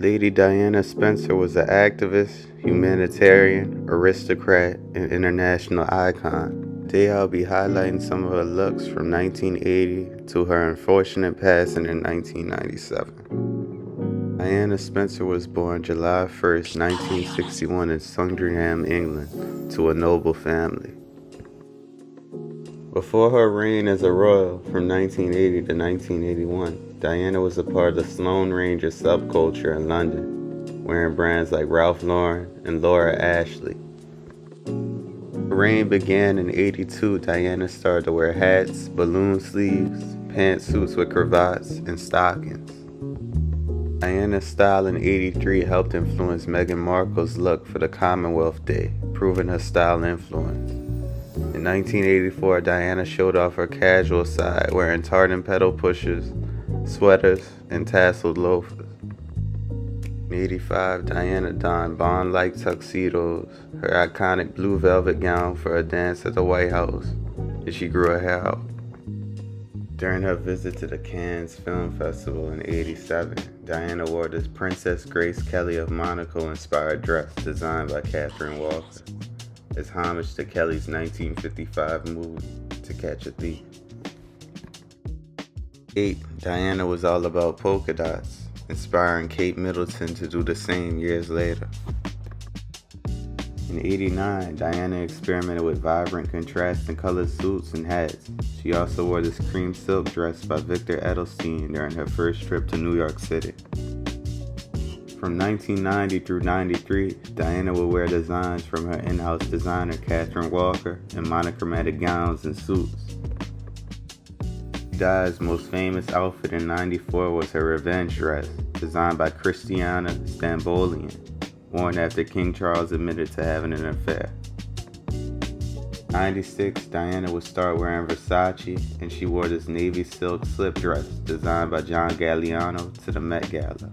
Lady Diana Spencer was an activist, humanitarian, aristocrat, and international icon. Today I'll be highlighting some of her looks from 1980 to her unfortunate passing in 1997. Diana Spencer was born July 1st, 1961 in Sandringham, England, to a noble family. Before her reign as a royal from 1980 to 1981, Diana was a part of the Sloane Ranger subculture in London, wearing brands like Ralph Lauren and Laura Ashley. Reign began in 82. Diana started to wear hats, balloon sleeves, pantsuits with cravats, and stockings. Diana's style in 83 helped influence Meghan Markle's look for the Commonwealth Day, proving her style influence. In 1984, Diana showed off her casual side, wearing tartan pedal pushers sweaters, and tasseled loafers. 85, Diana donned Bond like tuxedos, her iconic blue velvet gown for a dance at the White House, and she grew her hair out. During her visit to the Cannes Film Festival in 87, Diana wore this Princess Grace Kelly of Monaco inspired dress designed by Catherine Walker as homage to Kelly's 1955 movie To Catch a Thief. 8, Diana was all about polka dots, inspiring Kate Middleton to do the same years later. In 89, Diana experimented with vibrant contrasting colored suits and hats. She also wore this cream silk dress by Victor Edelstein during her first trip to New York City. From 1990 through 93, Diana would wear designs from her in-house designer Catherine Walker in monochromatic gowns and suits. Di's most famous outfit in 94 was her revenge dress, designed by Christiana Stambolian, worn after King Charles admitted to having an affair. 96, Diana would start wearing Versace, and she wore this navy silk slip dress designed by John Galliano to the Met Gala.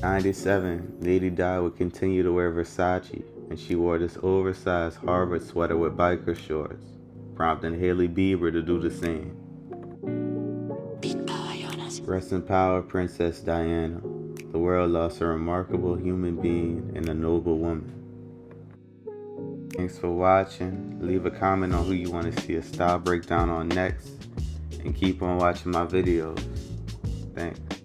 97, Lady Di would continue to wear Versace, and she wore this oversized Harvard sweater with biker shorts prompting Hailey Bieber to do the same. Rest in power, Princess Diana. The world lost a remarkable human being and a noble woman. Thanks for watching. Leave a comment on who you want to see a style breakdown on next. And keep on watching my videos. Thanks.